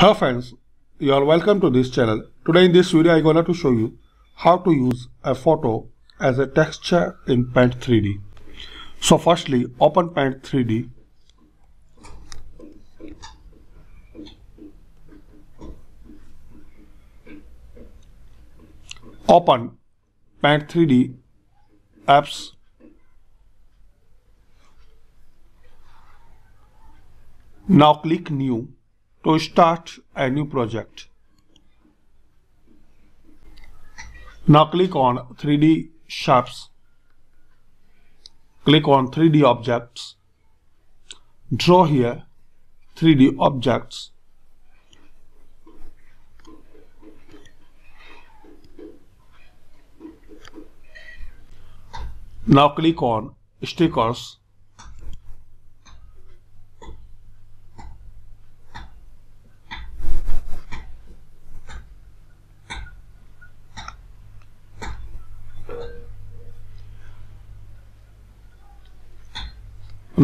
Hello friends, you are welcome to this channel. Today in this video I am gonna to show you how to use a photo as a texture in Paint 3D. So firstly open Paint 3D. Open Paint 3D apps Now click new to start a new project. Now click on 3D shapes. Click on 3D objects. Draw here 3D objects. Now click on stickers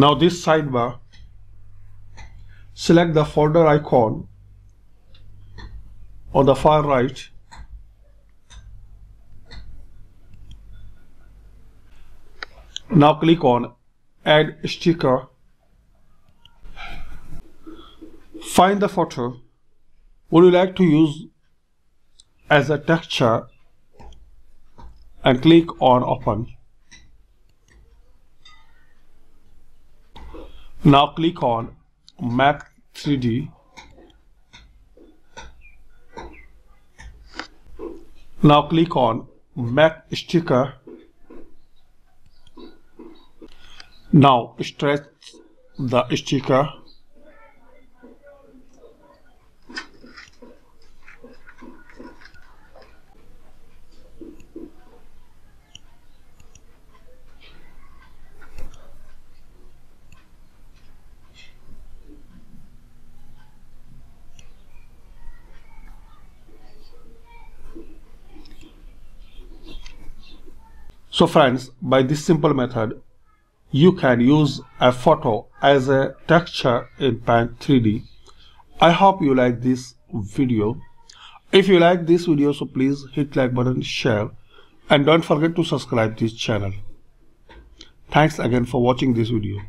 Now this sidebar, select the folder icon on the far right Now click on add sticker. Find the photo would you like to use as a texture and click on open. Now click on Make 3D. Now click on Make Sticker. Now stretch the sticker. So friends, by this simple method, you can use a photo as a texture in Paint 3D. I hope you like this video. If you like this video, so please hit like button, share, and don't forget to subscribe this channel. Thanks again for watching this video.